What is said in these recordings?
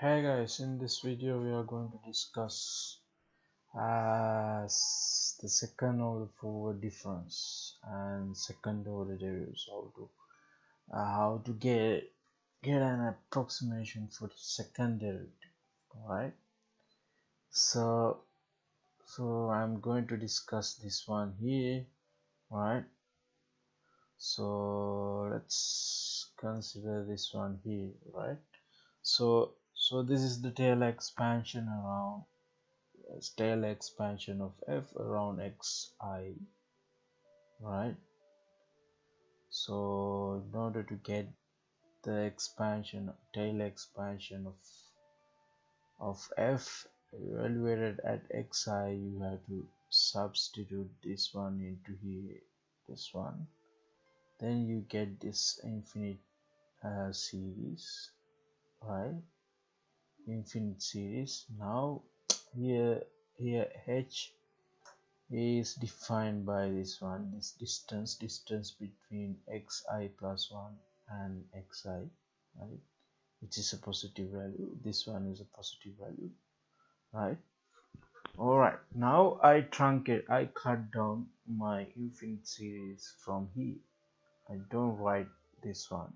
Hey guys, in this video we are going to discuss uh, the second order forward difference and second order derivatives. How to uh, how to get get an approximation for the second derivative. Alright. So so I'm going to discuss this one here. Right. So let's consider this one here. Right. So so this is the Taylor expansion around Taylor expansion of f around xi right? So in order to get the expansion Taylor expansion of of f evaluated at xi you have to substitute this one into here this one. Then you get this infinite uh, series right infinite series now here here h is defined by this one. This distance distance between xi plus 1 and xi right? Which is a positive value. This one is a positive value right? All right now i truncate i cut down my infinite series from here. I don't write this one.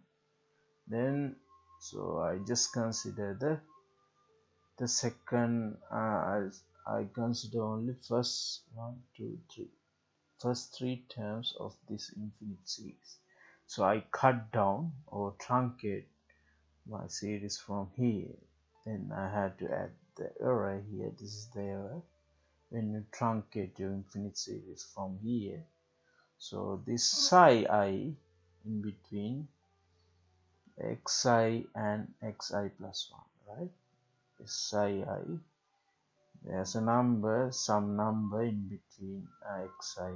Then so i just consider the the second uh, I consider only first one two three first three terms of this infinite series. So I cut down or truncate my series from here. Then I had to add the error here. This is the error when you truncate your infinite series from here. So this psi i in between xi and xi plus 1 right psi i there's a number some number in between xi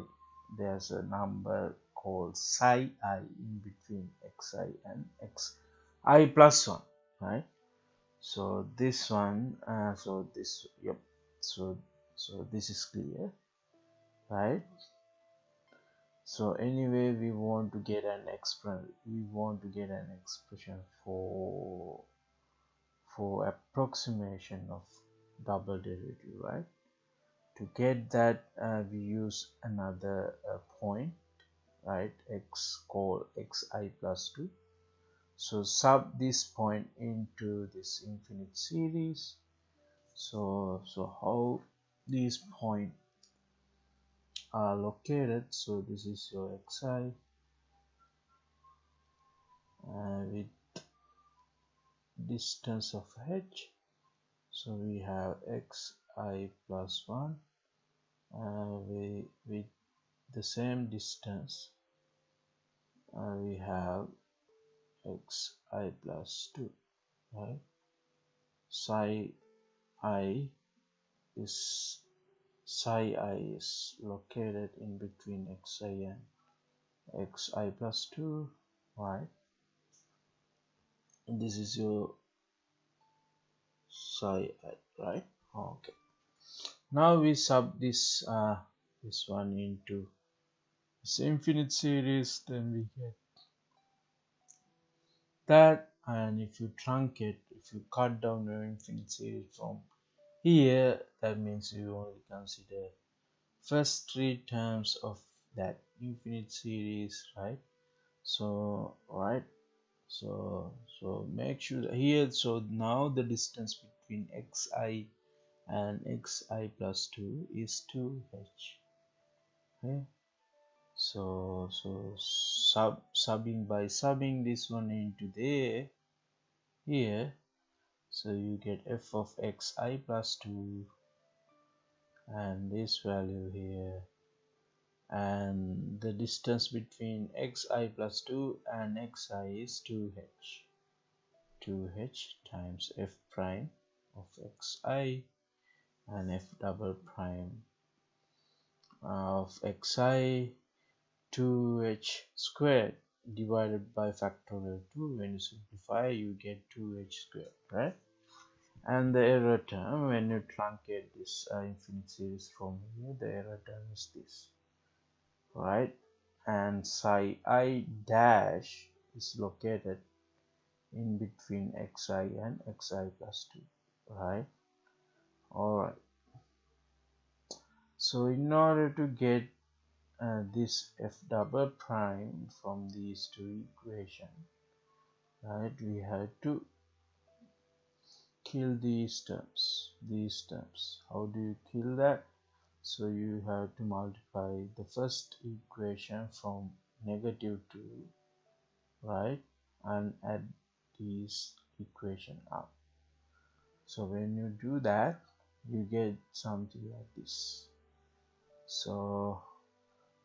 there's a number called psi i in between xi and xi plus 1 right? So this one uh, so this yep so so this is clear right? So anyway we want to get an expression we want to get an expression for for approximation of double derivative right? To get that uh, we use another uh, point right? X called xi plus 2 so sub this point into this infinite series. So so how these point are located? So this is your xi uh, with distance of h. So we have xi plus 1 uh, we with the same distance uh, we have xi plus 2 right? Psi i is psi i is located in between xi and xi plus 2 right and this is your psi right? Okay. Now we sub this uh this one into this infinite series then we get that. And if you truncate if you cut down your infinite series from here that means you only consider first three terms of that infinite series right? So right so so make sure here so now the distance between xi and xi plus 2 is 2h okay. So so sub subbing by subbing this one into there here so you get f of xi plus 2 and this value here and the distance between xi plus 2 and xi is 2h 2h times f prime of xi and f double prime of xi 2h squared divided by factorial 2 when you simplify you get 2h squared right? And the error term when you truncate this uh, infinite series from here the error term is this right? And psi i dash is located in between xi and xi plus 2 right? All right. So in order to get uh, this f double prime from these two equations right we have to kill these terms these terms. How do you kill that so you have to multiply the first equation from negative 2 right and add these equation up. So when you do that you get something like this. So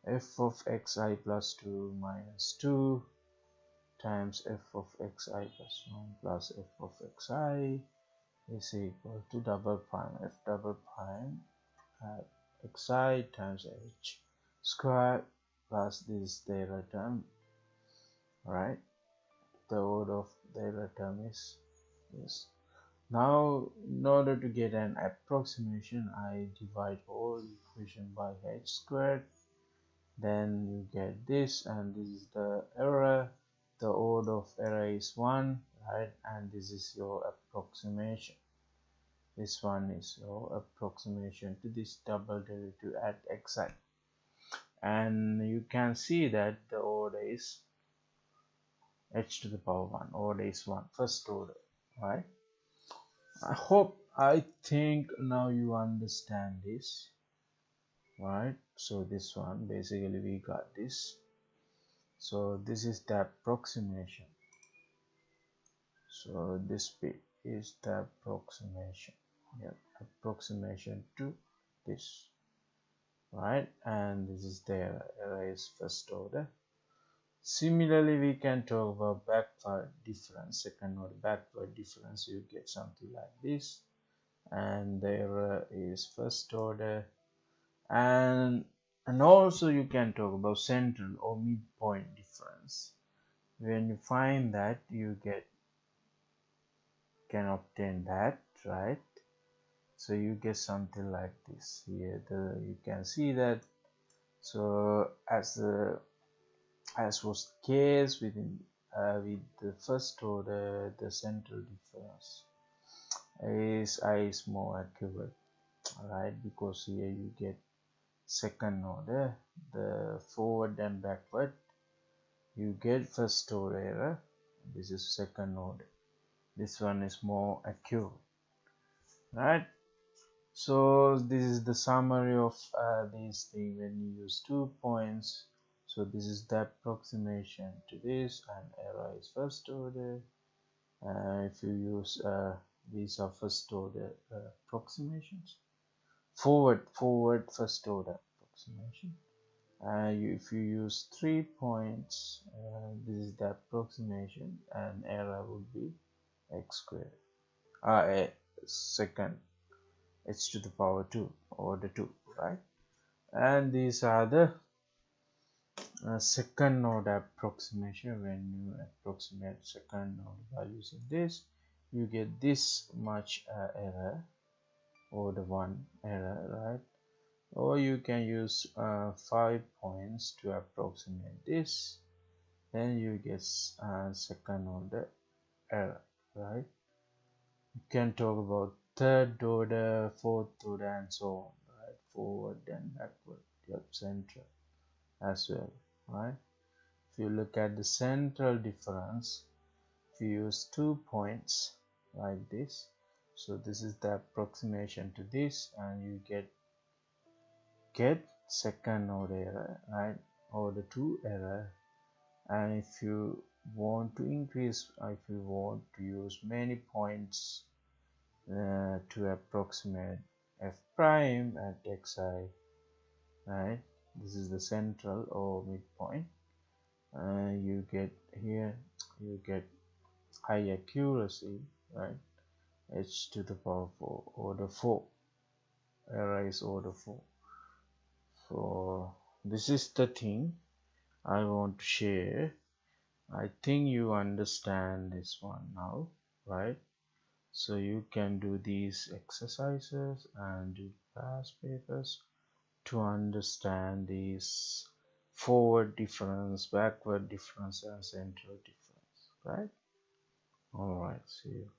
f of xi plus 2 minus 2 times f of xi plus 1 plus f of xi is equal to double prime. F double prime at xi times h. Squared plus this Taylor term right? The order of Taylor term is this. Now in order to get an approximation I divide all equation by h squared. Then you get this and this is the error. The order of error is 1 right? And this is your approximation this one is approximation to this double derivative at xi. And you can see that the order is h to the power 1 order is 1 first order right? I hope i think now you understand this right? So this one basically we got this. So this is the approximation. So this is the approximation approximation to this right? And this is the error is first order. Similarly we can talk about backward difference second order backward difference. You get something like this. And the error is first order. And and also you can talk about central or midpoint difference. When you find that you get can obtain that right so you get something like this. Here the you can see that. So as the as was the case within uh, with the first order the central difference is i is more accurate. Right because here you get second order the forward and backward. You get first order error. This is second order. This one is more accurate. Right so this is the summary of uh, this thing when you use two points. So this is the approximation to this and error is first order. Uh, if you use uh, these are first order uh, approximations. Forward forward first order approximation. Uh, you, if you use three points uh, this is the approximation and error would be x squared. Uh, a second h to the power 2 order 2 right? And these are the uh, second order approximation. When you approximate second order by using this you get this much uh, error or the one error right? Or you can use uh, five points to approximate this. Then you get uh, second order error right? You can talk about third order fourth order and so on right? Forward and backward yep central as well right? If you look at the central difference if you use two points like this so this is the approximation to this and you get get second order error right? Order 2 error. And if you want to increase if you want to use many points uh, to approximate f prime at xi right? This is the central or midpoint. Uh, you get here you get high accuracy right? H to the power 4 order 4 error is order 4 so this is the thing I want to share. I think you understand this one now right so you can do these exercises and do past papers to understand these forward difference backward difference and central difference right Alright, see you.